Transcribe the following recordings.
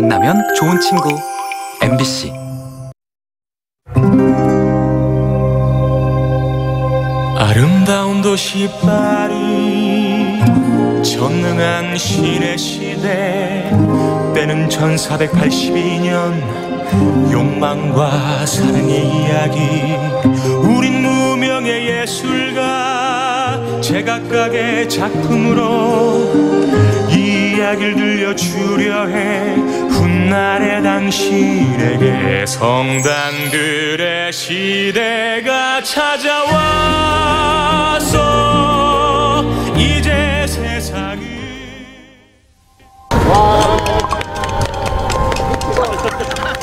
만나면 좋은 친구. MBC 아름다운 도시 파리 전능한 신의 시대. 때는 1482년 욕망과 사랑의 이야기. 우린 무명의 예술가 제각각의 작품으로 이 이야기를 들려주려 해 훗날의 당신에게 성당들의 시대가 찾아왔어 이제 세상은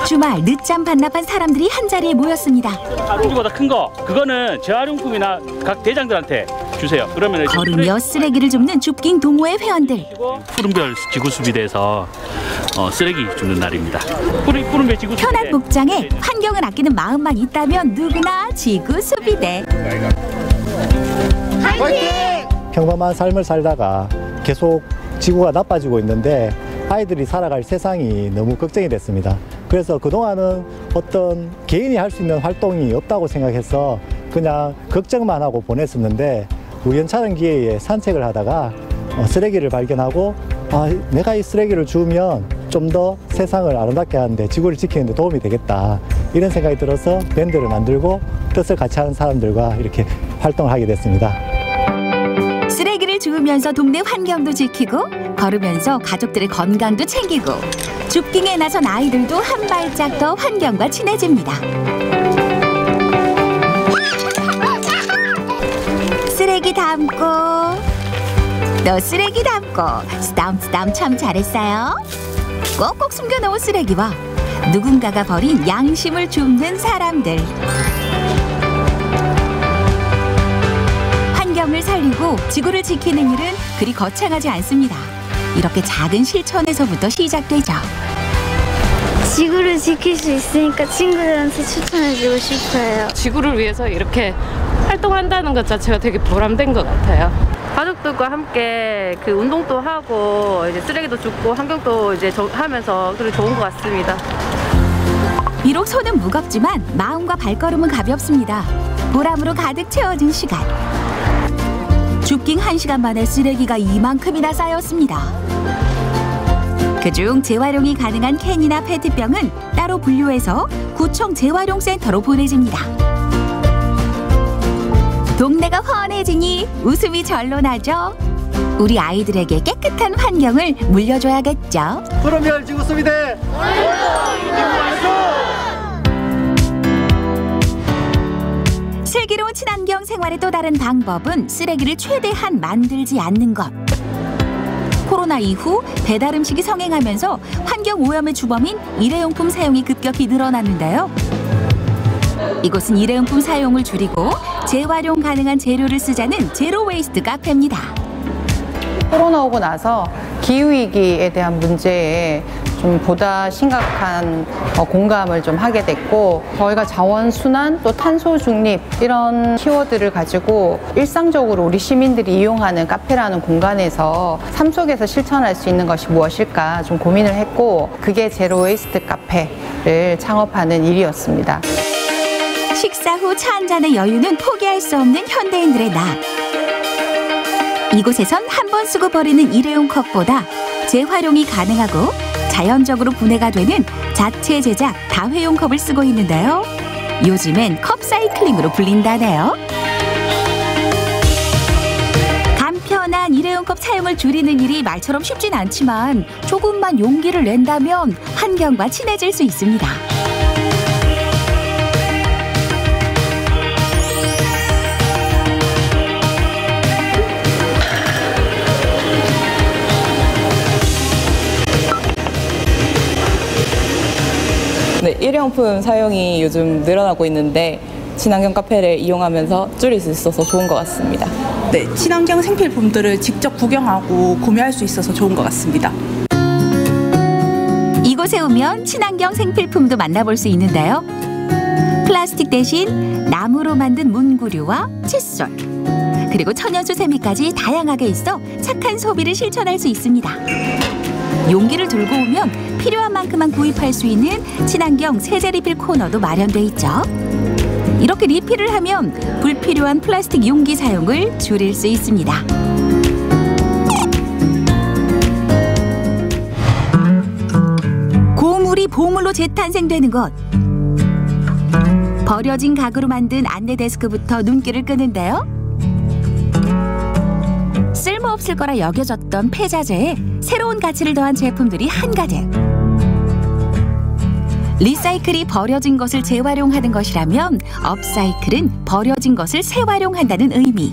주말 늦잠 반납한 사람들이 한 자리에 모였습니다. 다른지보다 큰 거 그거는 재활용품이나 각 대장들한테 주세요. 그러면 걸으며 쓰레기를 줍는 줍깅 동호회 회원들. 푸른별 지구수비대에서 어, 쓰레기 줍는 날입니다. 푸른, 푸른별 지구수비대 편한 복장에 환경을 아끼는 마음만 있다면 누구나 지구 수비대. 평범한 삶을 살다가 계속 지구가 나빠지고 있는데 아이들이 살아갈 세상이 너무 걱정이 됐습니다. 그래서 그동안은 어떤 개인이 할 수 있는 활동이 없다고 생각해서 그냥 걱정만 하고 보냈었는데 우연찮은 기회에 산책을 하다가 어, 쓰레기를 발견하고 아, 내가 이 쓰레기를 주우면 좀 더 세상을 아름답게 하는데 지구를 지키는 데 도움이 되겠다 이런 생각이 들어서 밴드를 만들고 뜻을 같이 하는 사람들과 이렇게 활동을 하게 됐습니다. 쓰레기를 주우면서 동네 환경도 지키고 걸으면서 가족들의 건강도 챙기고 줍깅에 나선 아이들도 한 발짝 더 환경과 친해집니다. 쓰레기 담고 또 쓰레기 담고 스담스담 참 잘했어요. 꼭꼭 숨겨놓은 쓰레기와 누군가가 버린 양심을 줍는 사람들. 환경을 살리고 지구를 지키는 일은 그리 거창하지 않습니다. 이렇게 작은 실천에서부터 시작되죠. 지구를 지킬 수 있으니까 친구들한테 추천해주고 싶어요. 지구를 위해서 이렇게 활동한다는 것 자체가 되게 보람된 것 같아요. 가족들과 함께 그 운동도 하고 이제 쓰레기도 줍고 환경도 이제 저- 하면서 그리 좋은 것 같습니다. 비록 손은 무겁지만 마음과 발걸음은 가볍습니다. 보람으로 가득 채워진 시간. 줍깅 한 시간 만에 쓰레기가 이만큼이나 쌓였습니다. 그중 재활용이 가능한 캔이나 페트병은 따로 분류해서 구청 재활용 센터로 보내집니다. 동네가 환해지니 웃음이 절로 나죠. 우리 아이들에게 깨끗한 환경을 물려줘야겠죠. 푸른별 지구 수비대 슬기로운 친환경 생활의 또 다른 방법은 쓰레기를 최대한 만들지 않는 것. 코로나 이후 배달 음식이 성행하면서 환경 오염의 주범인 일회용품 사용이 급격히 늘어났는데요. 이곳은 일회용품 사용을 줄이고 재활용 가능한 재료를 쓰자는 zero waste 카페입니다. 코로나 오고 나서 기후위기에 대한 문제에 좀 보다 심각한 어, 공감을 좀 하게 됐고 저희가 자원순환 또 탄소 중립 이런 키워드를 가지고 일상적으로 우리 시민들이 이용하는 카페라는 공간에서 삶 속에서 실천할 수 있는 것이 무엇일까 좀 고민을 했고 그게 zero waste 카페를 창업하는 일이었습니다. 식사 후 차 한 잔의 여유는 포기할 수 없는 현대인들의 나. 이곳에선 한 번 쓰고 버리는 일회용 컵보다 재활용이 가능하고 자연적으로 분해가 되는 자체 제작 다회용 컵을 쓰고 있는데요. 요즘엔 컵 사이클링으로 불린다네요. 간편한 일회용 컵 사용을 줄이는 일이 말처럼 쉽진 않지만 조금만 용기를 낸다면 환경과 친해질 수 있습니다. 네, 일회용품 사용이 요즘 늘어나고 있는데 친환경 카페를 이용하면서 줄일 수 있어서 좋은 것 같습니다. 네, 친환경 생필품들을 직접 구경하고 구매할 수 있어서 좋은 것 같습니다. 이곳에 오면 친환경 생필품도 만나볼 수 있는데요. 플라스틱 대신 나무로 만든 문구류와 칫솔, 그리고 천연 수 세미까지 다양하게 있어 착한 소비를 실천할 수 있습니다. 용기를 들고 오면 필요한 만큼만 구입할 수 있는 친환경 세제 리필 코너도 마련돼 있죠. 이렇게 리필을 하면 불필요한 플라스틱 용기 사용을 줄일 수 있습니다. 고물이 보물로 재탄생되는 것. 버려진 가구로 만든 안내 데스크부터 눈길을 끄는데요. 쓸모없을 거라 여겨졌던 폐자재에 새로운 가치를 더한 제품들이 한가득. 리사이클이 버려진 것을 재활용하는 것이라면 업사이클은 버려진 것을 재활용한다는 의미.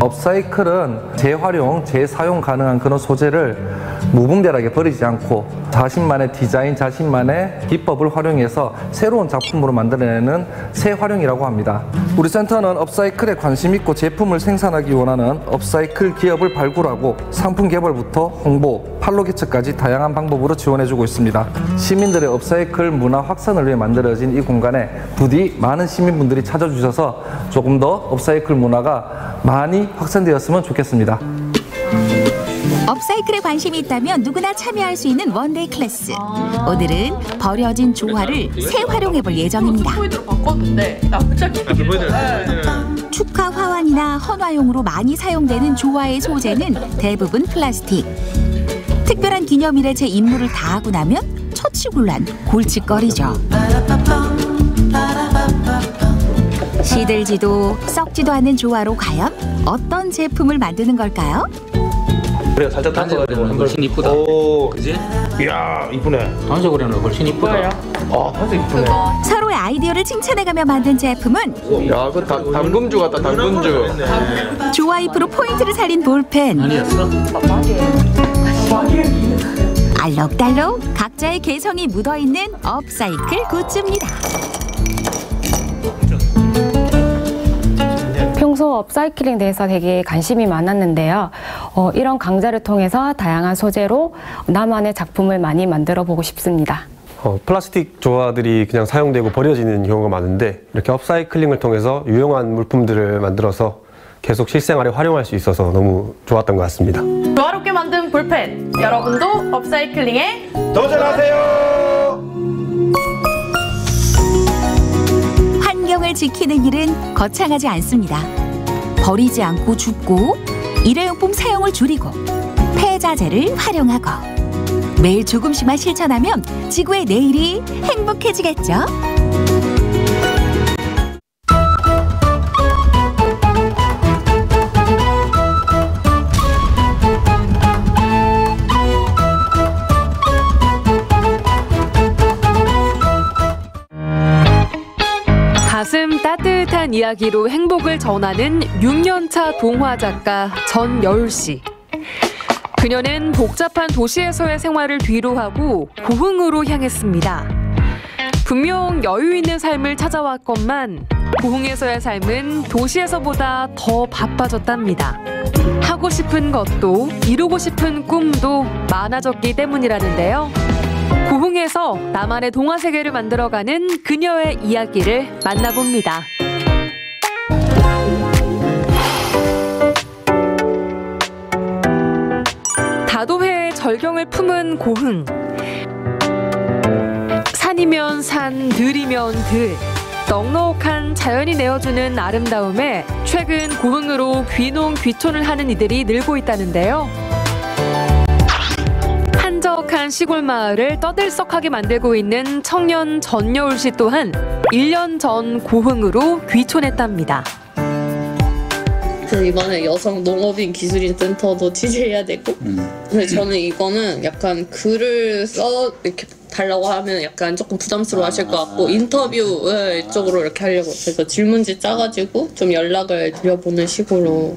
업사이클은 재활용, 재사용 가능한 그런 소재를 무분별하게 버리지 않고 자신만의 디자인, 자신만의 기법을 활용해서 새로운 작품으로 만들어내는 재활용이라고 합니다. 우리 센터는 upcycle에 관심 있고 제품을 생산하기 원하는 upcycle 기업을 발굴하고 상품 개발부터 홍보, 판로 개척까지 다양한 방법으로 지원해주고 있습니다. 시민들의 upcycle 문화 확산을 위해 만들어진 이 공간에 부디 많은 시민분들이 찾아주셔서 조금 더 upcycle 문화가 많이 확산되었으면 좋겠습니다. upcycle에 관심이 있다면 누구나 참여할 수 있는 one-day class. 오늘은 버려진 조화를 재활용해 볼 예정입니다. 축하 화환이나 헌화용으로 많이 사용되는 조화의 소재는 대부분 플라스틱. 특별한 기념일에 제 임무를 다하고 나면 처치곤란, 골칫거리죠. 시들지도 썩지도 않는 조화로 과연 어떤 제품을 만드는 걸까요? 그래 살짝 단색으로 훨씬 이쁘다. 오, 그지? 이야 이쁘네. 단색으로는 훨씬 이쁘다. 아 단색 이쁘네. 서로의 아이디어를 칭찬해가며 만든 제품은 야, 그 당, 당금주 같다, 당금주. 조화 잎으로 포인트를 살린 볼펜. 알록달록 각자의 개성이 묻어있는 업사이클 굿즈입니다. 평소 업사이클링에 대해서 되게 관심이 많았는데요. 어, 이런 강좌를 통해서 다양한 소재로 나만의 작품을 많이 만들어 보고 싶습니다. 어, 플라스틱 조화들이 그냥 사용되고 버려지는 경우가 많은데 이렇게 업사이클링을 통해서 유용한 물품들을 만들어서 계속 실생활에 활용할 수 있어서 너무 좋았던 것 같습니다. 조화롭게 만든 볼펜 여러분도 업사이클링에 도전하세요. 환경을 지키는 일은 거창하지 않습니다. 버리지 않고 줍고 일회용품 사용을 줄이고 폐자재를 활용하고 매일 조금씩만 실천하면 지구의 내일이 행복해지겠죠. 따뜻한 이야기로 행복을 전하는 6년차 동화 작가 전여울 씨. 그녀는 복잡한 도시에서의 생활을 뒤로하고 고흥으로 향했습니다. 분명 여유 있는 삶을 찾아왔건만 고흥에서의 삶은 도시에서보다 더 바빠졌답니다. 하고 싶은 것도 이루고 싶은 꿈도 많아졌기 때문이라는데요. 고흥에서 나만의 동화 세계를 만들어가는 그녀의 이야기를 만나봅니다. 다도해의 절경을 품은 고흥. 산이면 산, 들이면 들. 넉넉한 자연이 내어주는 아름다움에 최근 고흥으로 귀농 귀촌을 하는 이들이 늘고 있다는데요. 한적한 시골 마을을 떠들썩하게 만들고 있는 청년 전여울 씨 또한 1년 전 고흥으로 귀촌했답니다. 그래서 이번에 여성 농업인 기술인 센터도 취재해야 되고 근데 저는 이거는 약간 글을 써 이렇게 달라고 하면 약간 조금 부담스러워 하실 것 같고 인터뷰 예, 이쪽으로 이렇게 하려고 그래서 질문지 짜가지고 좀 연락을 드려보는 식으로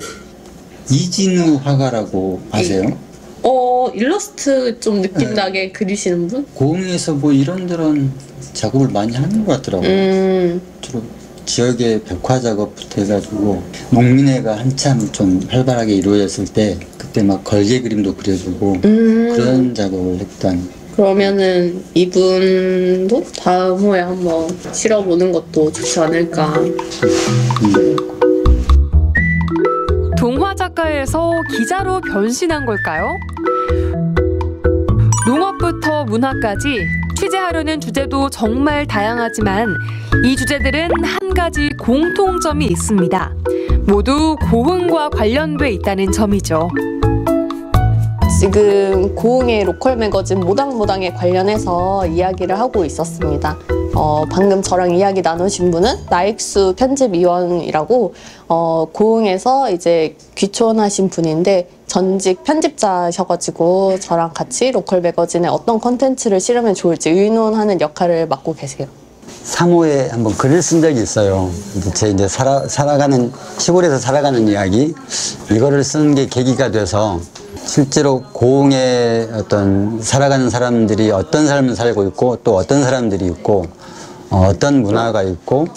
이진우 화가라고 아세요? 어 일러스트 좀 느낌 나게 그리시는 분? 고흥에서 뭐 이런저런 작업을 많이 하는 것 같더라고요. 음. 주로 지역의 벽화 작업부터 해가지고 농민회가 한참 좀 활발하게 이루어졌을 때 그때 막 걸개 그림도 그려주고 음. 그런 작업을 했던 그러면은 이분도 다음 호에 한번 실어보는 것도 좋지 않을까. 동화 작가에서 기자로 변신한 걸까요? 농업부터 문화까지 취재하려는 주제도 정말 다양하지만 이 주제들은 한 가지 공통점이 있습니다. 모두 고흥과 관련돼 있다는 점이죠. 지금 고흥의 local magazine 모당모당에 관련해서 이야기를 하고 있었습니다. 어, 방금 저랑 이야기 나누신 분은 나익수 편집위원이라고 어, 고흥에서 이제 귀촌하신 분인데 전직 편집자셔가지고 저랑 같이 local magazine에 어떤 컨텐츠를 실으면 좋을지 의논하는 역할을 맡고 계세요. 3호에 한번 글을 쓴 적이 있어요. 제 이제 살아, 살아가는, 시골에서 살아가는 이야기, 이거를 쓴 게 계기가 돼서 실제로 고흥에 어떤 살아가는 사람들이 어떤 삶을 살고 있고 또 어떤 사람들이 있고 어, 어떤 문화가 있고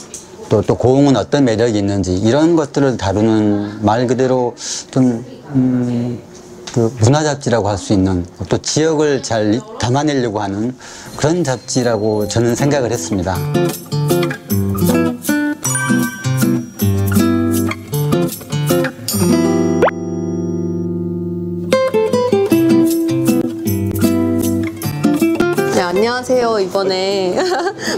또, 또 고흥은 어떤 매력이 있는지 이런 것들을 다루는 말 그대로 좀, 음, 그 문화 잡지라고 할 수 있는 또 지역을 잘 담아내려고 하는 그런 잡지라고 저는 생각을 했습니다.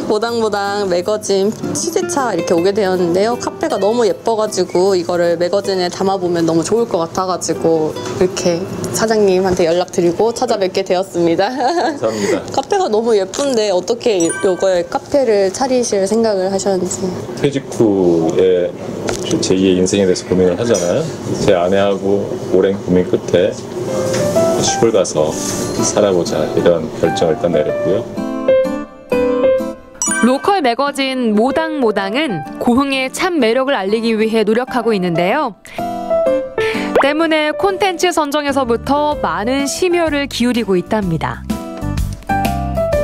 모당모당 매거진 취재차 이렇게 오게 되었는데요. 카페가 너무 예뻐가지고 이거를 매거진에 담아보면 너무 좋을 것 같아가지고 이렇게 사장님한테 연락드리고 찾아뵙게 되었습니다. 감사합니다. 카페가 너무 예쁜데 어떻게 이거에 카페를 차리실 생각을 하셨는지. 퇴직 후에 제2의 인생에 대해서 고민을 하잖아요. 제 아내하고 오랜 고민 끝에 시골 가서 살아보자 이런 결정을 일단 내렸고요. 로컬 매거진 모당모당은 고흥의 참 매력을 알리기 위해 노력하고 있는데요. 때문에 콘텐츠 선정에서부터 많은 심혈을 기울이고 있답니다.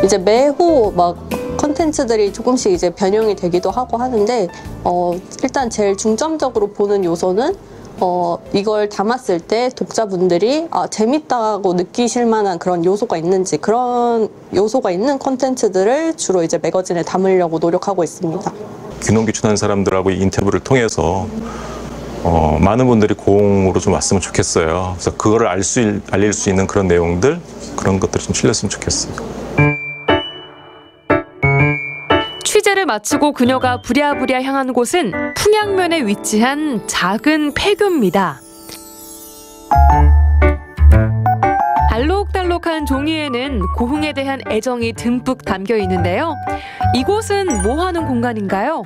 이제 매호 막 컨텐츠들이 조금씩 이제 변형이 되기도 하고 하는데 어, 일단 제일 중점적으로 보는 요소는 어, 이걸 담았을 때 독자분들이 아, 재밌다고 느끼실 만한 그런 요소가 있는지 그런 요소가 있는 컨텐츠들을 주로 이제 매거진에 담으려고 노력하고 있습니다. 귀농 귀촌한 사람들하고 이 인터뷰를 통해서 어, 많은 분들이 고흥으로 좀 왔으면 좋겠어요. 그래서 그거를 알 수, 알릴 수 있는 그런 내용들 그런 것들을 좀 실렸으면 좋겠어요. 마치고 그녀가 부랴부랴 향한 곳은 풍양면에 위치한 작은 폐교입니다. 알록달록한 종이에는 고흥에 대한 애정이 듬뿍 담겨 있는데요. 이곳은 뭐 하는 공간인가요?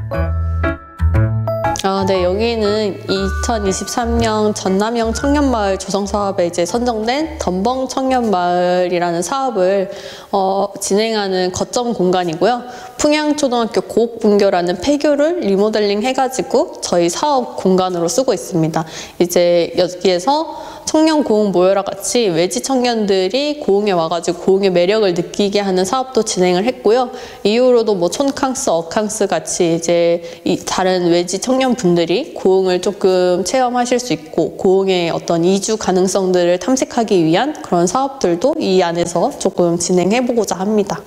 아, 네, 여기는 2023년 전남형 청년마을 조성 사업에 이제 선정된 덤벙 청년마을이라는 사업을 어, 진행하는 거점 공간이고요. 풍양초등학교 고옥분교라는 폐교를 리모델링 해가지고 저희 사업 공간으로 쓰고 있습니다. 이제 여기에서 청년 고흥 모여라 같이 외지 청년들이 고흥에 와가지고 고흥의 매력을 느끼게 하는 사업도 진행을 했고요. 이후로도 뭐 촌캉스, 어캉스 같이 이제 이 다른 외지 청년분들이 고흥을 조금 체험하실 수 있고 고흥의 어떤 이주 가능성들을 탐색하기 위한 그런 사업들도 이 안에서 조금 진행해보고자 합니다.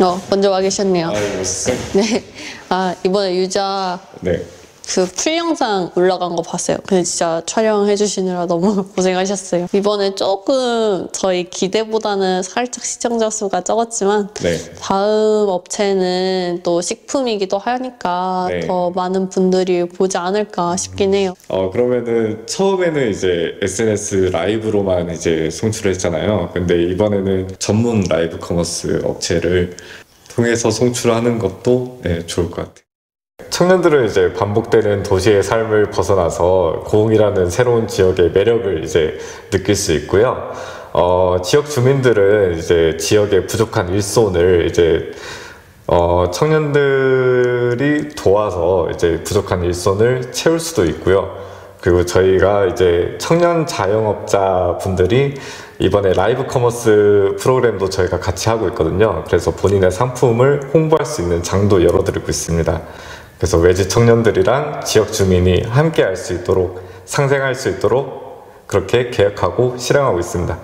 어, 먼저 와 계셨네요. 네. 아, 이번에 유자 네. 그 풀 영상 올라간 거 봤어요. 근데 진짜 촬영해 주시느라 너무 고생하셨어요. 이번에 조금 저희 기대보다는 살짝 시청자 수가 적었지만 네. 다음 업체는 또 식품이기도 하니까 네. 더 많은 분들이 보지 않을까 싶긴 해요. 어 그러면은 처음에는 이제 SNS 라이브로만 이제 송출했잖아요. 근데 이번에는 전문 live commerce 업체를 통해서 송출하는 것도 네, 좋을 것 같아요. 청년들은 이제 반복되는 도시의 삶을 벗어나서 고흥이라는 새로운 지역의 매력을 이제 느낄 수 있고요. 어, 지역 주민들은 이제 지역의 부족한 일손을 이제 어, 청년들이 도와서 이제 부족한 일손을 채울 수도 있고요. 그리고 저희가 이제 청년 자영업자 분들이 이번에 live commerce 프로그램도 저희가 같이 하고 있거든요. 그래서 본인의 상품을 홍보할 수 있는 장도 열어드리고 있습니다. 그래서 외지 청년들이랑 지역 주민이 함께 할 수 있도록 상생할 수 있도록 그렇게 계획하고 실행하고 있습니다.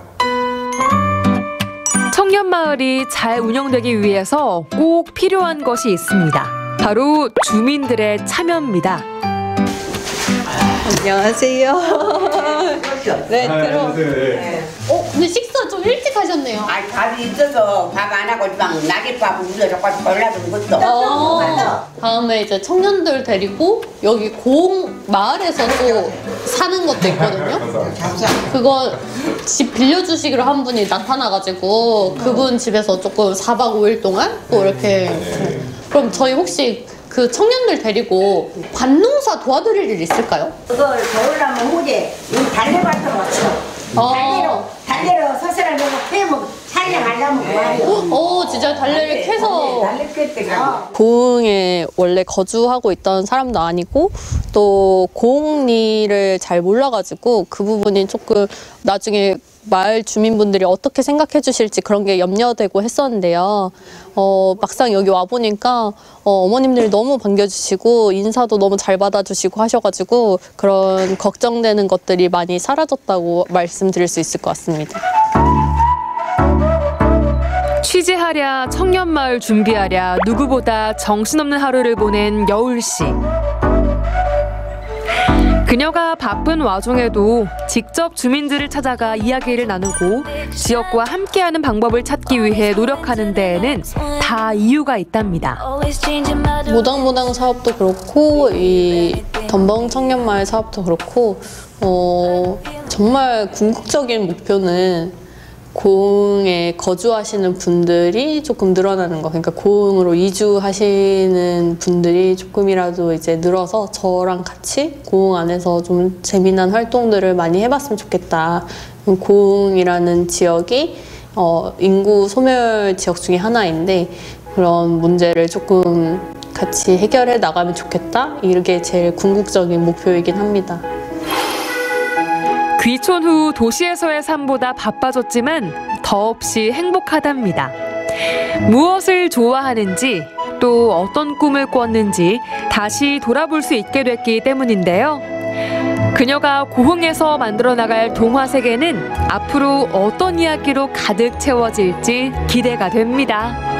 청년 마을이 잘 운영되기 위해서 꼭 필요한 것이 있습니다. 바로 주민들의 참여입니다. 안녕하세요. 네, 들어. 어, 근데 식사 좀 일찍 하셨네요. 아, 밥이 있어서 밥 안 하고 막 낙엽밥을 우려줘가지고 골라준 것도. 어, 다음에 이제 청년들 데리고 여기 고흥 마을에서 또 사는 것도 있거든요. 그거 집 빌려주시기로 한 분이 나타나가지고 그분 집에서 조금 4박 5일 동안 또 이렇게 그럼 저희 혹시 그 청년들 데리고 밭농사 도와드릴 일 있을까요? 그걸 겨울나면 후에 이 달래밭으로 왔어. 달래로, 달래로 서서를 내고 캐면 촬영하려면 그만이야. 어, 진짜 달래를 캐서 달래 깼다가. 고흥에 원래 거주하고 있던 사람도 아니고 또 고흥 일을 잘 몰라가지고 그 부분이 조금 나중에 마을 주민분들이 어떻게 생각해 주실지 그런 게 염려되고 했었는데요. 어, 막상 여기 와보니까 어, 어머님들이 너무 반겨주시고 인사도 너무 잘 받아주시고 하셔가지고 그런 걱정되는 것들이 많이 사라졌다고 말씀드릴 수 있을 것 같습니다. 취재하랴, 청년마을 준비하랴, 누구보다 정신없는 하루를 보낸 여울 씨. 그녀가 바쁜 와중에도 직접 주민들을 찾아가 이야기를 나누고 지역과 함께하는 방법을 찾기 위해 노력하는 데에는 다 이유가 있답니다. 모당모당 사업도 그렇고 이 덤벙 청년마을 사업도 그렇고 어, 정말 궁극적인 목표는 고흥에 거주하시는 분들이 조금 늘어나는 거. 그러니까 고흥으로 이주하시는 분들이 조금이라도 이제 늘어서 저랑 같이 고흥 안에서 좀 재미난 활동들을 많이 해봤으면 좋겠다. 고흥이라는 지역이 어, 인구 소멸 지역 중에 하나인데 그런 문제를 조금 같이 해결해 나가면 좋겠다. 이게 제일 궁극적인 목표이긴 합니다. 귀촌 후 도시에서의 삶보다 바빠졌지만 더없이 행복하답니다. 무엇을 좋아하는지 또 어떤 꿈을 꿨는지 다시 돌아볼 수 있게 됐기 때문인데요. 그녀가 고흥에서 만들어 나갈 동화 세계는 앞으로 어떤 이야기로 가득 채워질지 기대가 됩니다.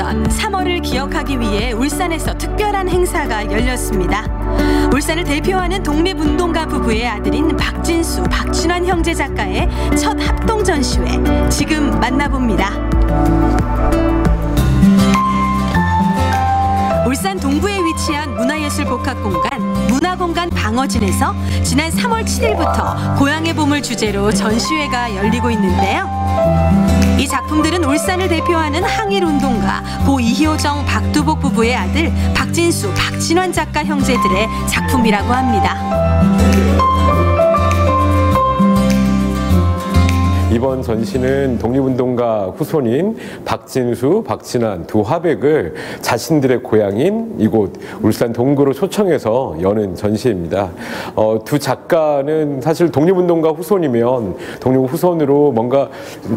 전 3월을 기억하기 위해 울산에서 특별한 행사가 열렸습니다. 울산을 대표하는 독립운동가 부부의 아들인 박진수, 박진환 형제 작가의 첫 합동 전시회 지금 만나봅니다. 울산 동구에 위치한 문화예술복합공간 문화 공간 방어진에서 지난 3월 7일부터 고향의 봄을 주제로 전시회가 열리고 있는데요. 이 작품들은 울산을 대표하는 항일 운동가 고 이효정 박두복 부부의 아들 박진수 박진환 작가 형제들의 작품이라고 합니다. 이번 전시는 독립운동가 후손인 박진수, 박진환 두 화백을 자신들의 고향인 이곳 울산 동구로 초청해서 여는 전시입니다. 어, 두 작가는 사실 독립운동가 후손이면 독립 후손으로 뭔가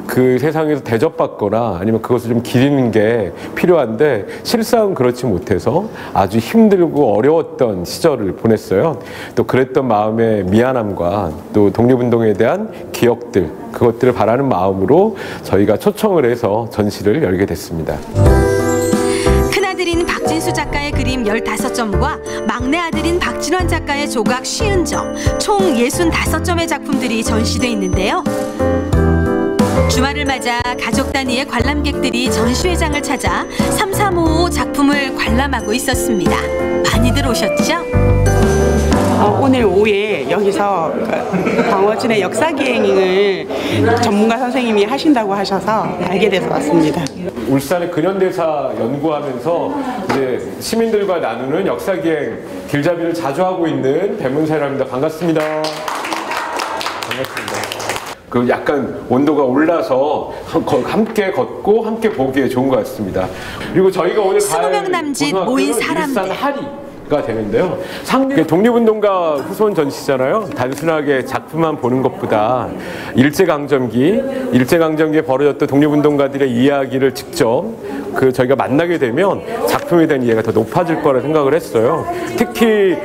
그 세상에서 대접받거나 아니면 그것을 좀 기리는 게 필요한데 실상 그렇지 못해서 아주 힘들고 어려웠던 시절을 보냈어요. 또 그랬던 마음의 미안함과 또 독립운동에 대한 기억들 그것들을 바라는 마음으로 저희가 초청을 해서 전시를 열게 됐습니다. 큰아들인 박진수 작가의 그림 15점과 막내 아들인 박진환 작가의 조각 50점, 총 65점의 작품들이 전시돼 있는데요. 주말을 맞아 가족 단위의 관람객들이 전시회장을 찾아 3355 작품을 관람하고 있었습니다. 많이들 오셨죠? 어, 오늘 오후에 여기서 그 광어진의 역사기행을 전문가 선생님이 하신다고 하셔서 알게 돼서 왔습니다. 울산의 근현대사 연구하면서 이제 시민들과 나누는 역사기행 길잡이를 자주 하고 있는 배문사랍니다. 반갑습니다. 반갑습니다. 그 약간 온도가 올라서 함께 걷고 함께 보기에 좋은 것 같습니다. 그리고 저희가 오늘 20명 남짓 모인 사람들. 하리 가 되는데요. 상대 독립운동가 후손 전시잖아요. 단순하게 작품만 보는 것보다 일제강점기, 일제강점기에 벌어졌던 독립운동가들의 이야기를 직접 그 저희가 만나게 되면 작품에 대한 이해가 더 높아질 거라 생각을 했어요. 특히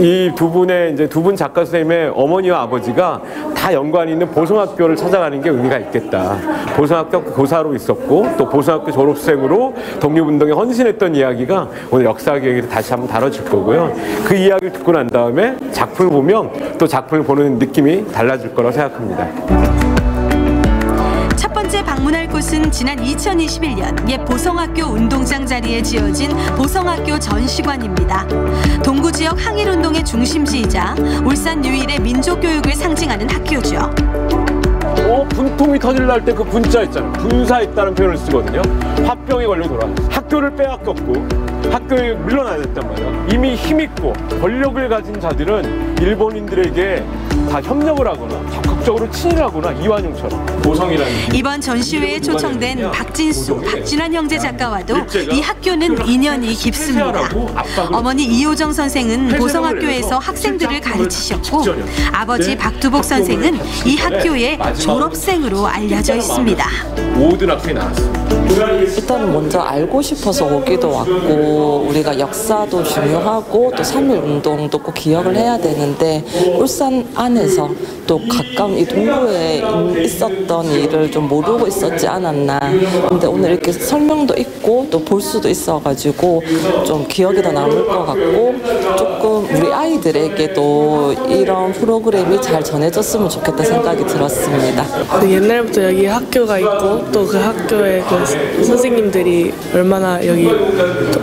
이 두 분의 이제 두 분 작가 선생님의 어머니와 아버지가 다 연관이 있는 보성학교를 찾아가는 게 의미가 있겠다. 보성학교 교사로 있었고 또 보성학교 졸업생으로 독립운동에 헌신했던 이야기가 오늘 역사기획에서 다시 한번 다뤄질 거고요. 그 이야기를 듣고 난 다음에 작품을 보면 또 작품을 보는 느낌이 달라질 거라고 생각합니다. 첫 번째 방문할 곳은 지난 2021년 옛 보성학교 운동장 자리에 지어진 보성학교 전시관입니다. 동구 지역 항일운동의 중심지이자 울산 유일의 민족교육을 상징하는 학교죠. 어, 분통이 터질라 할때그 분자 있잖아요. 분사했다는 표현을 쓰거든요. 화병에 걸려 돌아. 학교를 빼앗겼고 학교에 물러나야 됐단 말이에요. 이미 힘있고 권력을 가진 자들은 일본인들에게 다 협력을 하거나 적극적으로 친일하거나 이완용처럼 보성이라는 이번 전시회에 초청된 박진수, 박진환 형제 작가와도 이 학교는 인연이 깊습니다. 어머니 이호정 선생은 보성학교에서 학생들을 가르치셨고 아버지 박두복 선생은 이 학교의 졸업생으로 알려져 있습니다. 모든 학생이 나왔습니다. 일단은 먼저 알고 싶어서 오기도 왔고 우리가 역사도 중요하고 또3.1 운동도 꼭 기억을 해야 되는데 울산 안에서 또 가까운 이 동구에 있었던 일을 좀 모르고 있었지 않았나 근데 오늘 이렇게 설명도 있고 또 볼 수도 있어가지고 좀 기억에 더 남을 것 같고 조금 우리 아이들에게도 이런 프로그램이 잘 전해졌으면 좋겠다 생각이 들었습니다. 그 옛날부터 여기 학교가 있고 또 그 학교의 그 선생님들이 얼마나 여기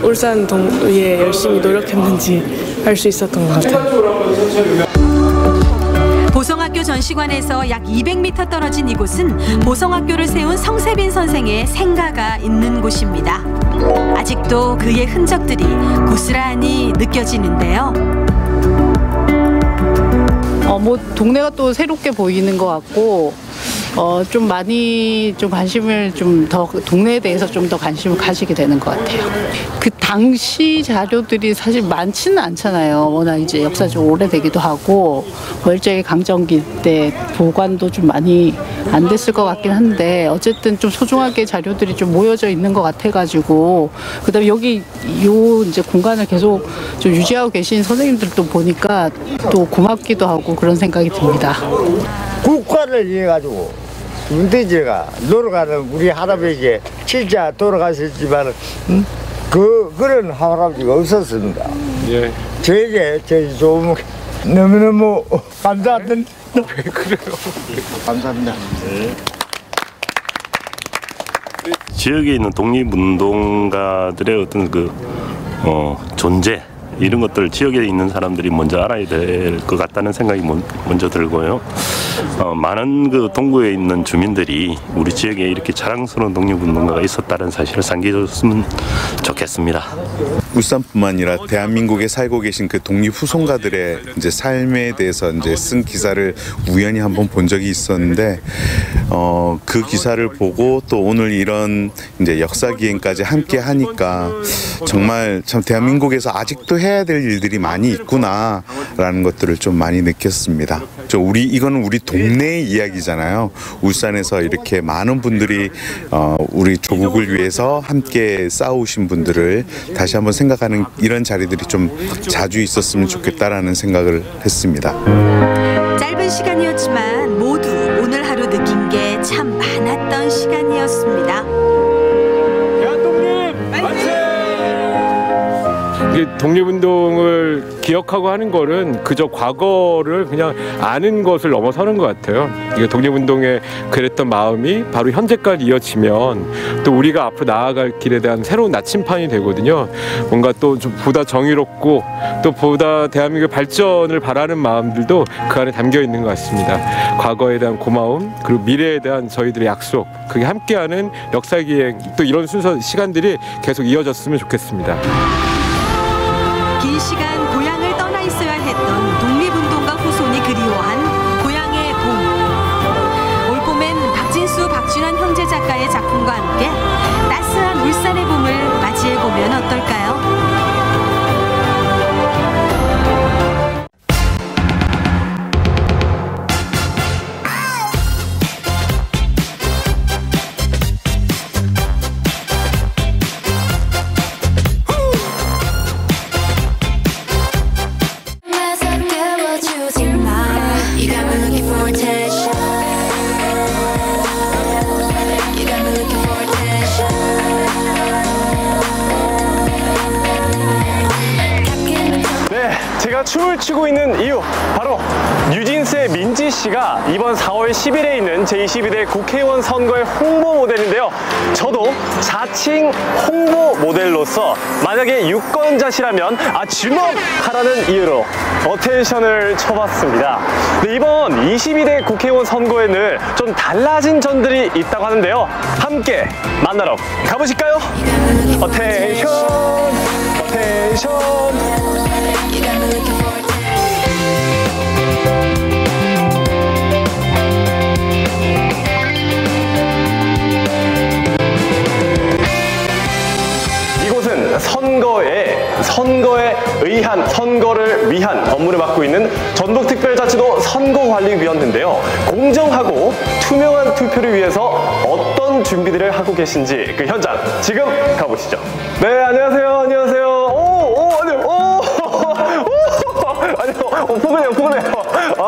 울산 동에 열심히 노력했는지 알 수 있었던 것 같아요. 보성학교 전시관에서 약 200m 떨어진 이곳은 보성학교를 세운 성세빈 선생의 생가가 있는 곳입니다. 아직도 그의 흔적들이 고스란히 느껴지는데요. 어, 뭐 동네가 또 새롭게 보이는 것 같고 어, 좀 많이 좀 관심을 좀 더 동네에 대해서 좀 더 관심을 가지게 되는 것 같아요. 그 당시 자료들이 사실 많지는 않잖아요. 워낙 이제 역사적으로 오래되기도 하고 뭐 일제의 강점기 때 보관도 좀 많이 안 됐을 것 같긴 한데 어쨌든 좀 소중하게 자료들이 좀 모여져 있는 것 같아가지고 그다음에 여기 요 이제 공간을 계속 좀 유지하고 계신 선생님들도 보니까 또 고맙기도 하고 그런 생각이 듭니다. 국가를 위해 가지고 문대지가 놀러가는 우리 할아버지에게 진짜 돌아가셨지만 음? 그 그런 할아버지가 없었습니다. 예. 저에게 저희 좀 너무너무 감사하던 왜 그래요? 감사합니다. 지역에 있는 독립운동가들의 어떤 그 어, 존재 이런 것들 지역에 있는 사람들이 먼저 알아야 될 것 같다는 생각이 먼- 먼저 들고요. 어, 많은 그 동구에 있는 주민들이 우리 지역에 이렇게 자랑스러운 독립운동가가 있었다는 사실을 상기해줬으면 좋겠습니다. 울산뿐만 아니라 대한민국에 살고 계신 그 독립 후손가들의 이제 삶에 대해서 이제 쓴 기사를 우연히 한번 본 적이 있었는데 어, 그 기사를 보고 또 오늘 이런 이제 역사 기행까지 함께 하니까 정말 참 대한민국에서 아직도 해야 될 일들이 많이 있구나라는 것들을 좀 많이 느꼈습니다. 저 우리 이거는 우리 동네의 이야기잖아요. 울산에서 이렇게 많은 분들이 어, 우리 조국을 위해서 함께 싸우신 분들을 다시 한번 생각하는 이런 자리들이 좀 자주 있었으면 좋겠다라는 생각을 했습니다. 짧은 시간이었지만 모두 오늘 하루 느낀 게 참 많았던 시간이었습니다. 이게 독립운동을 기억하고 하는 거는 그저 과거를 그냥 아는 것을 넘어서는 것 같아요. 이게 독립운동에 그랬던 마음이 바로 현재까지 이어지면 또 우리가 앞으로 나아갈 길에 대한 새로운 나침판이 되거든요. 뭔가 또 좀 보다 정의롭고 또 보다 대한민국 발전을 바라는 마음들도 그 안에 담겨 있는 것 같습니다. 과거에 대한 고마움 그리고 미래에 대한 저희들의 약속 그게 함께하는 역사기행 또 이런 순서 시간들이 계속 이어졌으면 좋겠습니다. 자칭 홍보 모델로서 만약에 유권자시라면 아 주목하라는 이유로 attention을 쳐봤습니다. 네, 이번 22대 국회의원 선거에는 좀 달라진 점들이 있다고 하는데요. 함께 만나러 가보실까요? attention, attention. 업무를 맡고 있는 전북특별자치도 선거관리위원회인데요. 공정하고 투명한 투표를 위해서 어떤 준비들을 하고 계신지 그 현장 지금 가보시죠. 네 안녕하세요 안녕하세요. 오, 오 안녕 오, 오 안녕 어, 포근해요 포근해요. 아,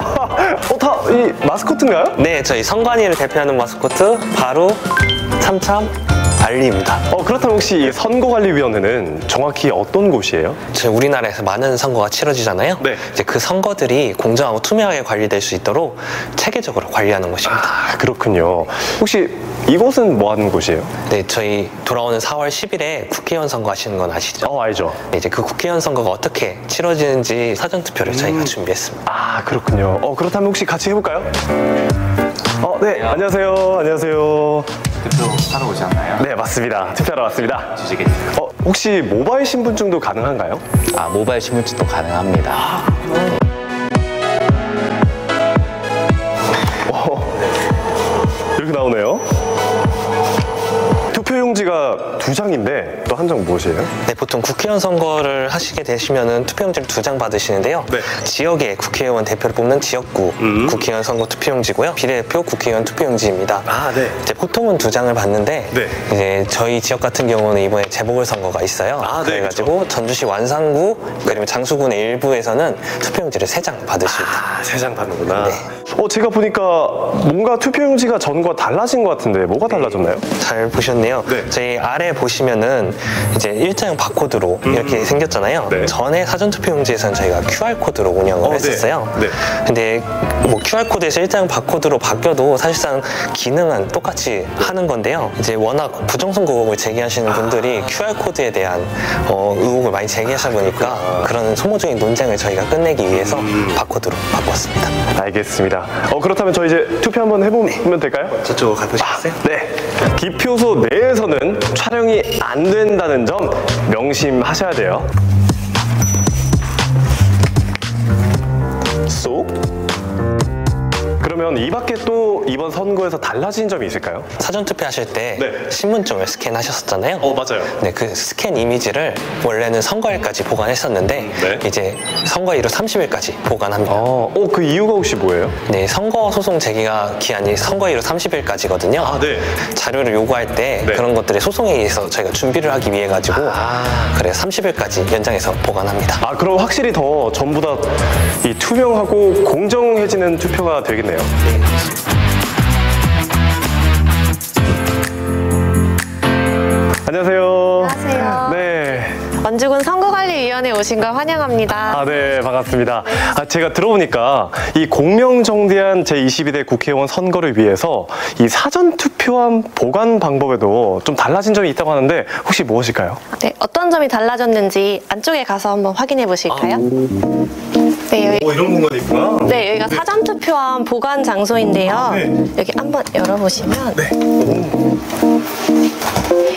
어, 다 이 마스코트인가요? 네, 저희 선관위를 대표하는 마스코트 바로 참참 알리입니다. 어 그렇다면 혹시 이 선거관리위원회는 정확히 어떤 곳이에요? 저희 우리나라에서 많은 선거가 치러지잖아요. 네. 이제 그 선거들이 공정하고 투명하게 관리될 수 있도록 체계적으로 관리하는 곳입니다. 아, 그렇군요. 혹시 이곳은 뭐 하는 곳이에요? 네, 저희 돌아오는 4월 10일에 국회의원 선거 하시는 건 아시죠? 어, 알죠. 네, 이제 그 국회의원 선거가 어떻게 치러지는지 사전 투표를 저희가 준비했습니다. 아 그렇군요. 어 그렇다면 혹시 같이 해볼까요? 어, 네. 안녕하세요. 안녕하세요. 투표하러 오셨나요? 네, 맞습니다. 투표하러 왔습니다. 어, 혹시 모바일 신분증도 가능한가요? 아, 모바일 신분증도 가능합니다. 이렇게 나오네요. 투표용지가 두 장인데 또 한 장 무엇이에요? 네, 보통 국회의원 선거를 하시게 되시면은 투표용지를 두 장 받으시는데요. 네. 지역의 국회의원 대표를 뽑는 지역구 음. 국회의원 선거 투표용지고요. 비례대표 국회의원 투표용지입니다. 아, 네. 이제 보통은 두 장을 받는데 네. 이제 저희 지역 같은 경우는 이번에 재보궐 선거가 있어요. 아, 네, 그래가지고 전주시 완산구 그리고 장수군의 일부에서는 투표용지를 세 장 받으십니다. 아, 세 장 받는구나. 네. 어, 제가 보니까 뭔가 투표용지가 전과 달라진 것 같은데 뭐가 달라졌나요? 잘 보셨네요. 네. 저희 아래 보시면은 이제 일자형 바코드로 음. 이렇게 생겼잖아요. 네. 전에 사전투표용지에서는 저희가 QR 코드로 운영을 어, 네. 했었어요. 네. 근데 뭐 QR 코드에서 일자형 바코드로 바뀌어도 사실상 기능은 똑같이 하는 건데요. 이제 워낙 부정선거 의혹을 제기하시는 분들이 QR 코드에 대한 어, 의혹을 많이 제기하다 보니까 그런 소모적인 논쟁을 저희가 끝내기 위해서 음. 바코드로 바꿨습니다. 알겠습니다. 어, 그렇다면 저 이제 투표 한번 해보면 될까요? 저쪽으로 가보시겠어요? 네. 기표소 내에서 는 촬영이 안 된다는 점 명심하셔야 돼요. 그러면 이 밖에 또 이번 선거에서 달라진 점이 있을까요? 사전 투표하실 때 네. 신분증을 스캔하셨었잖아요. 어, 맞아요. 네, 그 스캔 이미지를 원래는 선거일까지 보관했었는데 네. 이제 선거일로 30일까지 보관합니다. 어, 어, 그 이유가 혹시 뭐예요? 네, 선거 소송 제기가 기한이 선거일로 30일까지거든요. 아, 네. 자료를 요구할 때 네. 그런 것들이 소송에 의해서 저희가 준비를 하기 위해 가지고 아. 그래서 30일까지 연장해서 보관합니다. 아, 그럼 확실히 더 전부 다 이 투명하고 공정해지는 투표가 되겠네요. 안녕하세요. 안녕하세요. 네. 원주군 선거관리위원회 오신 걸 환영합니다. 아, 네, 반갑습니다. 아, 제가 들어보니까 이 공명정대한 제22대 국회의원 선거를 위해서 이 사전투표함 보관 방법에도 좀 달라진 점이 있다고 하는데 혹시 무엇일까요? 네, 어떤 점이 달라졌는지 안쪽에 가서 한번 확인해 보실까요? 네, 여기, 오, 이런 공간이 있구나. 네, 여기가 사전 투표함 보관 장소인데요. 여기 한번 열어보시면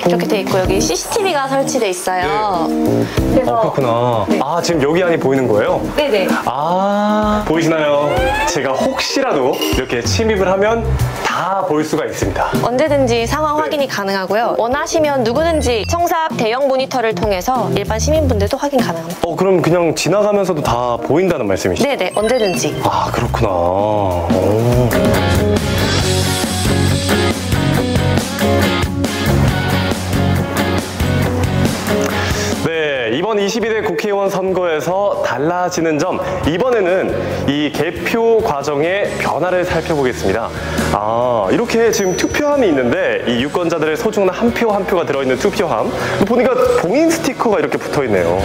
이렇게 돼 있고 여기 CCTV가 설치돼 있어요. 어, 그렇구나. 아, 지금 여기 안이 보이는 거예요? 네네. 아, 보이시나요? 제가 혹시라도 이렇게 침입을 하면 다 볼 수가 있습니다. 언제든지 상황 확인이 가능하고요. 원하시면 누구든지 청삽 대형 모니터를 통해서 일반 시민분들도 확인 가능합니다. 어, 그럼 그냥 지나가면서도 다 보인다는 말씀이시죠? 네네, 언제든지. 아, 그렇구나. 오. 이번 22대 국회의원 선거에서 달라지는 점, 이번에는 이 개표 과정의 변화를 살펴보겠습니다. 아, 이렇게 지금 투표함이 있는데 이 유권자들의 소중한 한 표한 한 표가 들어있는 투표함. 보니까 봉인 스티커가 이렇게 붙어 있네요.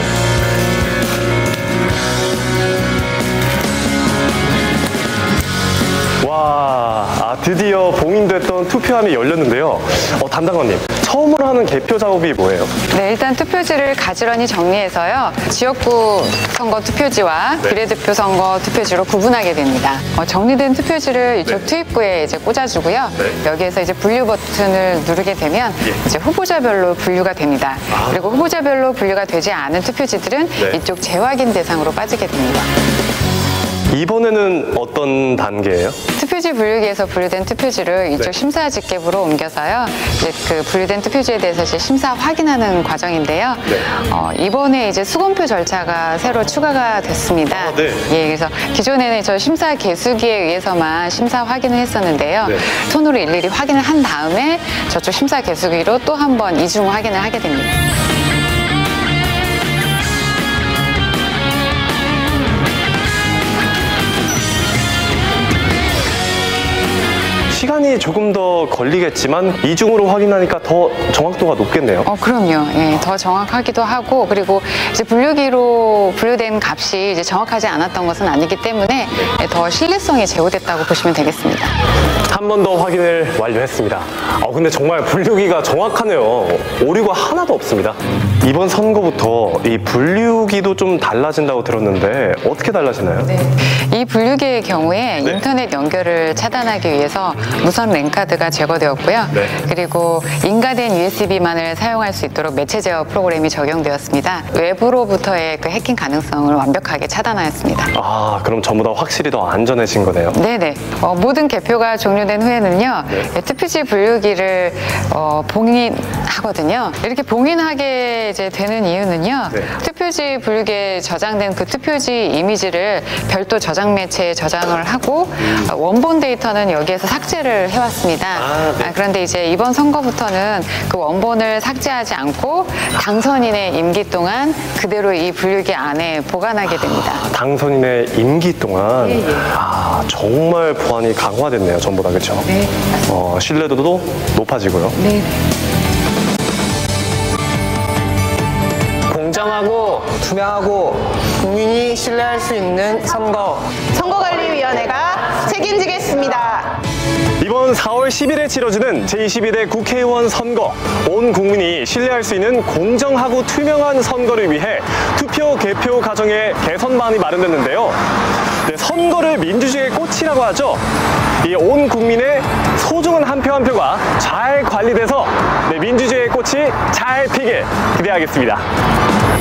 와, 아, 드디어 봉인됐던 투표함이 열렸는데요. 어, 담당관님, 처음으로 하는 개표 작업이 뭐예요? 네, 일단 투표지를 가지런히 정리해서요. 지역구 선거 투표지와 네. 비례대표 선거 투표지로 구분하게 됩니다. 어, 정리된 투표지를 이쪽 투입구에 이제 꽂아주고요. 네. 여기에서 이제 분류 버튼을 누르게 되면 예. 이제 후보자별로 분류가 됩니다. 그리고 후보자별로 분류가 되지 않은 투표지들은 아. 네. 이쪽 재확인 대상으로 빠지게 됩니다. 이번에는 어떤 단계예요? 투표지 분류기에서 분류된 투표지를 이쪽 네. 심사 직계부로 옮겨서요. 이제 그 분류된 투표지에 대해서 이제 심사 확인하는 과정인데요. 네. 어, 이번에 이제 수검표 절차가 새로 추가가 됐습니다. 네. 예, 그래서 기존에는 저 심사 개수기에 의해서만 심사 확인을 했었는데요. 네. 손으로 일일이 확인을 한 다음에 저쪽 심사 개수기로 또 한 번 이중 확인을 하게 됩니다. 시간이 조금 더 걸리겠지만 이중으로 확인하니까 더 정확도가 높겠네요. 어, 그럼요. 예, 더 정확하기도 하고 그리고 이제 분류기로 분류된 값이 이제 정확하지 않았던 것은 아니기 때문에 예, 더 신뢰성이 제고됐다고 보시면 되겠습니다. 한 번 더 확인을 완료했습니다. 어, 근데 정말 분류기가 정확하네요. 오류가 하나도 없습니다. 이번 선거부터 이 분류기도 좀 달라진다고 들었는데 어떻게 달라지나요? 이 분류기의 경우에 네. 인터넷 연결을 차단하기 위해서 무선 랜카드가 제거되었고요. 네. 그리고 인가된 USB만을 사용할 수 있도록 매체 제어 프로그램이 적용되었습니다. 외부로부터의 그 해킹 가능성을 완벽하게 차단하였습니다. 아, 그럼 전부 다 확실히 더 안전해진 거네요. 네네. 어, 모든 개표가 종료 된 후에는요, 예, 투표지 분류기를 어, 봉인하거든요. 이렇게 봉인하게 이제 되는 이유는요, 투표지 분류기에 저장된 그 투표지 이미지를 별도 저장 매체에 저장을 하고 어, 원본 데이터는 여기에서 삭제를 해왔습니다. 아, 그런데 이제 이번 선거부터는 그 원본을 삭제하지 않고 당선인의 임기 동안 그대로 이 분류기 안에 보관하게 됩니다. 당선인의 임기 동안 예, 예. 아, 정말 보안이 강화됐네요. 전보다 그렇죠? 네, 어, 신뢰도도 높아지고요. 네. 공정하고 투명하고 국민이 신뢰할 수 있는 선거 선거관리위원회가 책임지겠습니다. 이번 4월 10일에 치러지는 제21대 국회의원 선거 온 국민이 신뢰할 수 있는 공정하고 투명한 선거를 위해 투표 개표 과정에 개선반이 마련됐는데요. 네, 선거를 민주주의의 꽃이라고 하죠. 이 온 국민의 소중한 한표한 표가 잘 관리돼서 네, 민주주의의 꽃이 잘 피길 기대하겠습니다.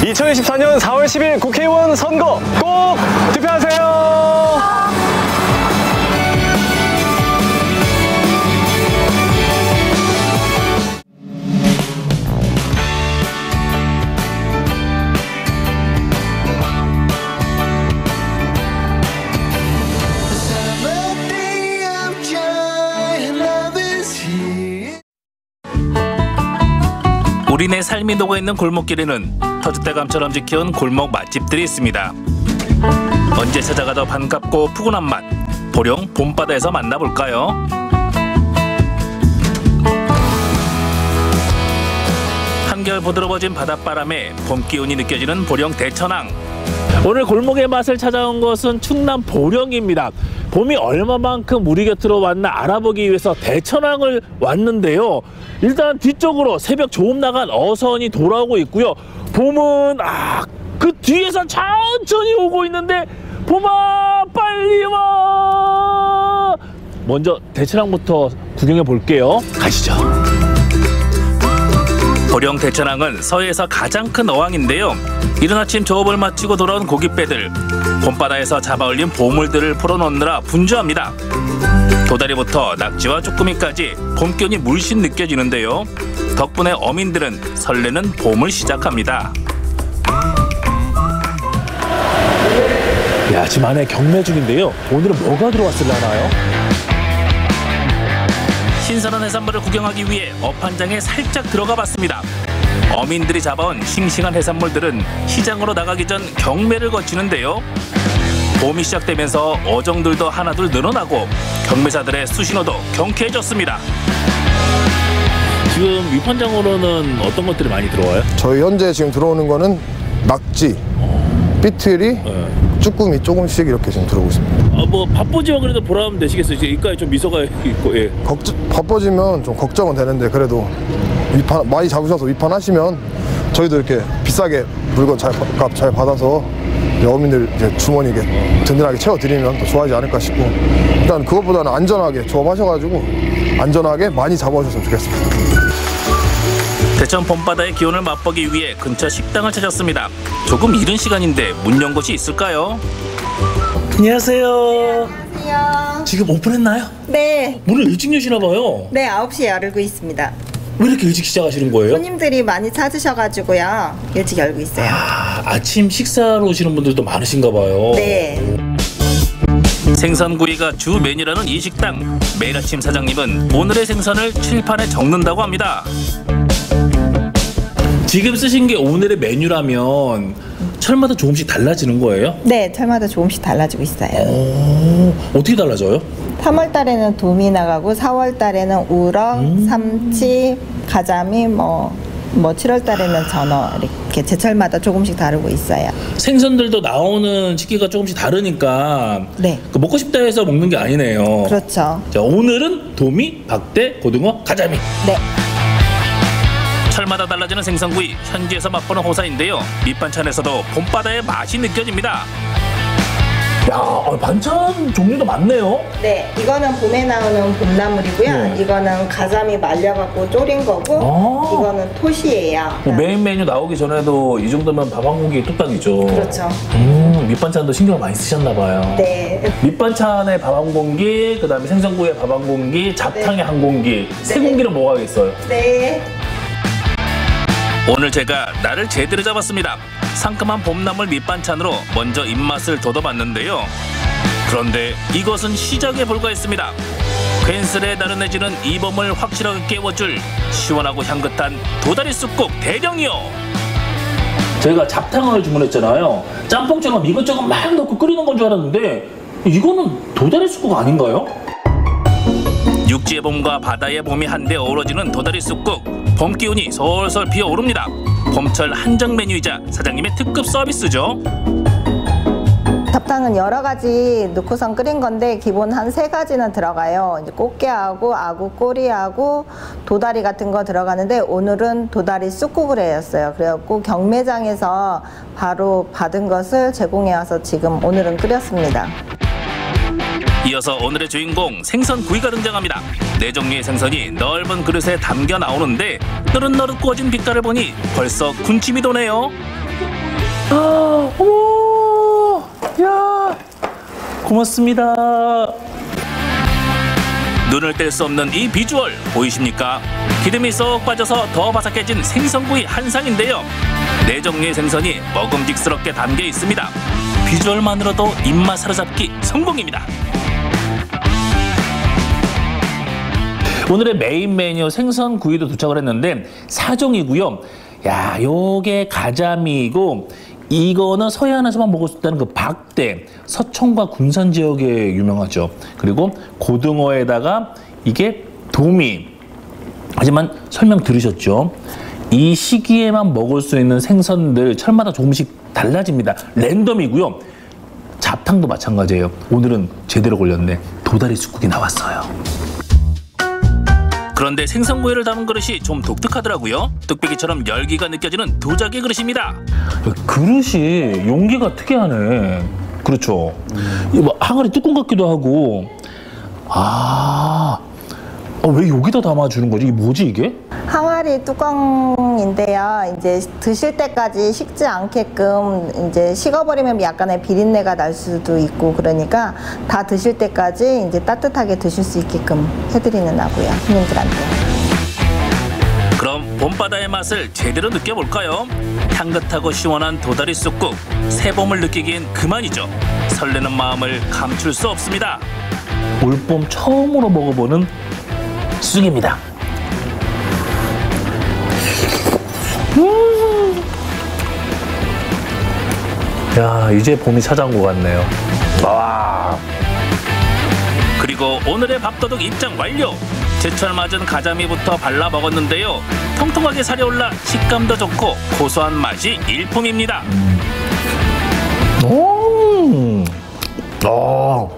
2024년 4월 10일 국회의원 선거 꼭 투표하세요. 우리네 삶이 녹아있는 골목길에는 터줏대감처럼 지켜온 골목 맛집들이 있습니다. 언제 찾아가도 반갑고 푸근한 맛. 보령 봄바다에서 만나볼까요? 한결 부드러워진 바닷바람에 봄 기운이 느껴지는 보령 대천항. 오늘 골목의 맛을 찾아온 것은 충남 보령입니다. 봄이 얼마만큼 우리 곁으로 왔나 알아보기 위해서 대천항을 왔는데요. 일단 뒤쪽으로 새벽 조음 나간 어선이 돌아오고 있고요. 봄은 아, 그 뒤에서 천천히 오고 있는데 봄아 빨리 와. 먼저 대천항부터 구경해 볼게요. 가시죠. 보령 대천항은 서해에서 가장 큰 어항인데요. 이른 아침 조업을 마치고 돌아온 고깃배들 봄바다에서 잡아올린 보물들을 풀어놓느라 분주합니다. 도다리부터 낙지와 쭈꾸미까지 봄 기운이 물씬 느껴지는데요. 덕분에 어민들은 설레는 봄을 시작합니다. 야, 지금 안에 경매 중인데요. 오늘은 뭐가 들어왔을라나요? 신선한 해산물을 구경하기 위해 어판장에 살짝 들어가 봤습니다. 어민들이 잡아온 싱싱한 해산물들은 시장으로 나가기 전 경매를 거치는데요. 봄이 시작되면서 어종들도 하나둘 늘어나고 경매사들의 수신호도 경쾌해졌습니다. 지금 위판장으로는 어떤 것들이 많이 들어와요? 저희 현재 지금 들어오는 거는 낙지, 삐트리, 쭈꾸미 조금씩 이렇게 지금 들어오고 있습니다. 아, 뭐 바쁘지만 그래도 보람 되시겠어요. 이제 입가에 좀 미소가 있고 예. 걱정, 바빠지면 좀 걱정은 되는데 그래도 위판 많이 잡으셔서 위판하시면 저희도 이렇게 비싸게 물건 잘, 값잘 받아서 어민들 이제 주머니 이게 든든하게 채워드리면 더 좋아하지 않을까 싶고 일단 그것보다는 안전하게 조업하셔가지고 안전하게 많이 잡아주셨으면 좋겠습니다. 대천 봄바다의 기온을 맛보기 위해 근처 식당을 찾았습니다. 조금 이른 시간인데 문 연 곳이 있을까요? 안녕하세요. 안녕하세요. 지금 오픈했나요? 네. 문을 일찍 여시나 봐요. 네, 9시에 열고 있습니다. 왜 이렇게 일찍 시작하시는 거예요? 손님들이 많이 찾으셔가지고요. 일찍 열고 있어요. 아, 아침 식사로 오시는 분들도 많으신가 봐요. 네. 생선구이가 주 메뉴라는 이 식당. 매일 아침 사장님은 오늘의 생선을 칠판에 적는다고 합니다. 지금 쓰신 게 오늘의 메뉴라면 철마다 조금씩 달라지는 거예요? 네, 철마다 조금씩 달라지고 있어요. 오, 어떻게 달라져요? 3월 달에는 도미 나가고 4월 달에는 우럭, 음. 삼치, 가자미 뭐, 뭐 7월 달에는 전어 이렇게 제철마다 조금씩 다르고 있어요. 생선들도 나오는 시기가 조금씩 다르니까 네. 그 먹고 싶다 해서 먹는 게 아니네요. 그렇죠. 자, 오늘은 도미, 박대, 고등어, 가자미. 네. 철마다 달라지는 생선구이 현지에서 맛보는 호사인데요. 밑반찬에서도 봄바다의 맛이 느껴집니다. 야, 어, 반찬 종류도 많네요. 네, 이거는 봄에 나오는 봄나물이고요. 네. 이거는 가자미 말려갖고 졸인 거고, 아. 이거는 톳이에요. 뭐 메인 메뉴 나오기 전에도 이 정도면 밥 한 공기 뚝딱이죠. 그렇죠. 음, 밑반찬도 신경을 많이 쓰셨나 봐요. 네. 밑반찬에 밥 한 공기, 그다음에 생선구이에 밥 한 공기, 잡탕에 한 공기. 세 공기는 뭐가 겠어요? 네. 오늘 제가 나를 제대로 잡았습니다. 상큼한 봄나물 밑반찬으로 먼저 입맛을 돋워봤는데요. 그런데 이것은 시작에 불과했습니다. 괜스레 나른해지는 이 봄을 확실하게 깨워줄 시원하고 향긋한 도다리 쑥국 대령이요. 저희가 잡탕을 주문했잖아요. 짬뽕처럼 이것저것 막 넣고 끓이는 건 줄 알았는데 이거는 도다리 쑥국 아닌가요? 육지의 봄과 바다의 봄이 한데 어우러지는 도다리 쑥국. 봄 기운이 솔솔 피어오릅니다. 봄철 한정 메뉴이자 사장님의 특급 서비스죠. 잡탕은 여러 가지 넣고선 끓인 건데 기본 한 세 가지는 들어가요. 이제 꽃게하고 아구 꼬리하고 도다리 같은 거 들어가는데 오늘은 도다리 쑥국을 해였어요. 그래갖고 경매장에서 바로 받은 것을 제공해 와서 지금 오늘은 끓였습니다. 이어서 오늘의 주인공 생선 구이가 등장합니다. 네 종류의 생선이 넓은 그릇에 담겨 나오는데 노릇노릇 구워진 빛깔을 보니 벌써 군침이 도네요. 아, 어머, 야, 고맙습니다. 눈을 뗄 수 없는 이 비주얼 보이십니까? 기름이 쏙 빠져서 더 바삭해진 생선구이 한 상인데요. 네 종류의 생선이 먹음직스럽게 담겨 있습니다. 비주얼만으로도 입맛 사로잡기 성공입니다. 오늘의 메인 메뉴 생선 구이도 도착을 했는데 사종이고요. 야, 요게 가자미이고 이거는 서해안에서만 먹을 수 있다는 그 박대 서청과 군산 지역에 유명하죠. 그리고 고등어에다가 이게 도미. 하지만 설명 들으셨죠? 이 시기에만 먹을 수 있는 생선들 철마다 조금씩 달라집니다. 랜덤이고요. 잡탕도 마찬가지예요. 오늘은 제대로 걸렸네. 도다리 쑥국이 나왔어요. 그런데 생선구이를 담은 그릇이 좀 독특하더라고요. 뚝배기처럼 열기가 느껴지는 도자기 그릇입니다. 그릇이 용기가 특이하네. 그렇죠. 이뭐 항아리 뚜껑 같기도 하고. 아, 어, 왜 여기다 담아주는 거지? 이게 뭐지 이게? 항아리 뚜껑인데요. 이제 드실 때까지 식지 않게끔 이제 식어버리면 약간의 비린내가 날 수도 있고 그러니까 다 드실 때까지 이제 따뜻하게 드실 수 있게끔 해드리는 하고요. 손님들한테. 그럼 봄바다의 맛을 제대로 느껴볼까요? 향긋하고 시원한 도다리 쑥국 새봄을 느끼기엔 그만이죠. 설레는 마음을 감출 수 없습니다. 올봄 처음으로 먹어보는 쑥입니다. 음. 야, 이제 봄이 찾아온 것 같네요. 와. 그리고 오늘의 밥도둑 입장 완료. 제철 맞은 가자미부터 발라 먹었는데요. 통통하게 살이 올라 식감도 좋고 고소한 맛이 일품입니다. 오, 음, 어,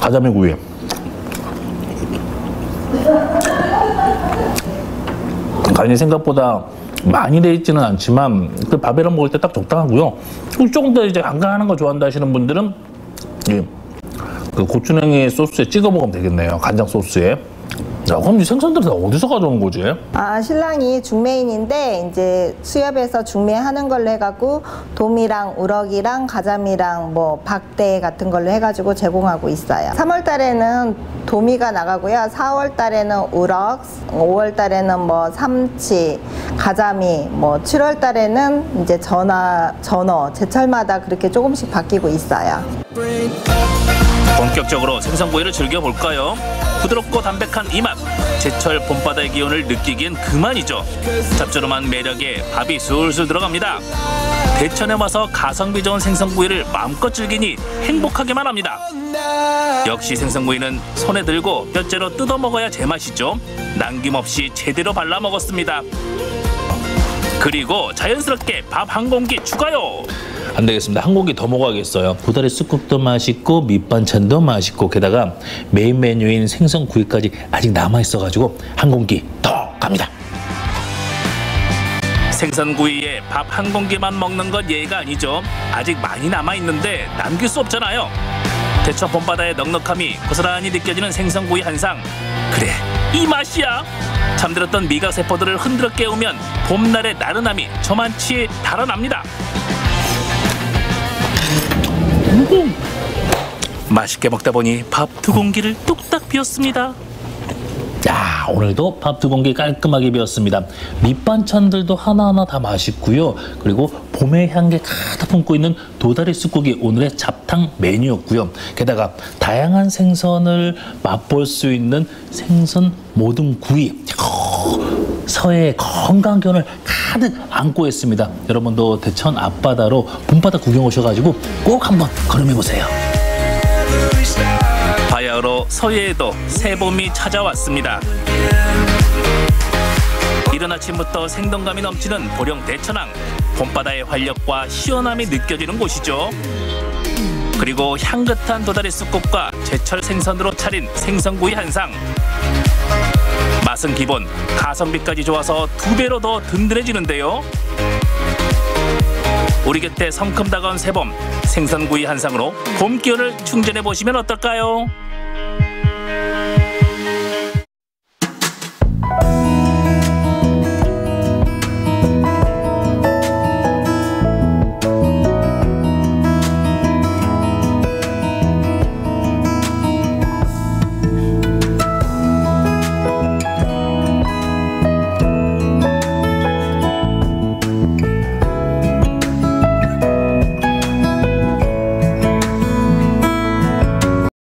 가자미 구이. 간이 생각보다 많이 돼 있지는 않지만 그 밥이랑 먹을 때 딱 적당하고요. 그리고 조금 더 이제 간간한 거 좋아한다 하시는 분들은 이, 그 고추냉이 소스에 찍어 먹으면 되겠네요. 간장 소스에. 야, 그럼 이 생선들 다 어디서 가져온 거지? 아, 신랑이 중매인인데 이제 수협에서 중매하는 걸로 해갖고 도미랑 우럭이랑 가자미랑 뭐 박대 같은 걸로 해가지고 제공하고 있어요. 3월 달에는 도미가 나가고요. 4월 달에는 우럭, 5월 달에는 뭐 삼치, 가자미, 뭐 7월 달에는 이제 전화, 전어, 제철마다 그렇게 조금씩 바뀌고 있어요. 본격적으로 생선구이를 즐겨볼까요? 부드럽고 담백한 이 맛, 제철 봄바다의 기온을 느끼기엔 그만이죠. 짭조름한 매력에 밥이 술술 들어갑니다. 대천에 와서 가성비 좋은 생선구이를 마음껏 즐기니 행복하게만 합니다. 역시 생선구이는 손에 들고 뼈째로 뜯어 먹어야 제맛이죠. 남김없이 제대로 발라 먹었습니다. 그리고 자연스럽게 밥 한 공기 추가요. 안 되겠습니다. 한 고기 더 먹어야겠어요. 도다리 쑥국도 맛있고 밑반찬도 맛있고 게다가 메인 메뉴인 생선 구이까지 아직 남아 있어가지고 한 공기 더 갑니다. 생선구이에 밥 한 공기만 먹는 건 예의가 아니죠. 아직 많이 남아 있는데 남길 수 없잖아요. 대천 봄바다의 넉넉함이 고스란히 느껴지는 생선구이 한 상. 그래, 이 맛이야. 잠들었던 미각 세포들을 흔들어 깨우면 봄날의 나른함이 저만치 달아납니다. 음. 맛있게 먹다 보니 밥 두 공기를 뚝딱 비웠습니다. 야 오늘도 밥 두 공기 깔끔하게 비웠습니다. 밑반찬들도 하나하나 다 맛있고요. 그리고 봄의 향기 가득 품고 있는 도다리 쑥국이 오늘의 잡탕 메뉴였고요. 게다가 다양한 생선을 맛볼 수 있는 생선 모듬 구이. 서해의 건강 기운을 가득 안고 있습니다. 여러분도 대천 앞바다로 봄바다 구경 오셔가지고 꼭 한번 걸음해 보세요. 바야흐로 서해에도 새봄이 찾아왔습니다. 이른 아침부터 생동감이 넘치는 보령 대천항 봄바다의 활력과 시원함이 느껴지는 곳이죠. 그리고 향긋한 도다리 쑥국과 제철 생선으로 차린 생선구이 한상. 맛은 기본, 가성비까지 좋아서 두 배로 더 든든해지는데요. 우리 곁에 성큼 다가온 새봄 생선구이 한 상으로 봄 기운을 충전해 보시면 어떨까요?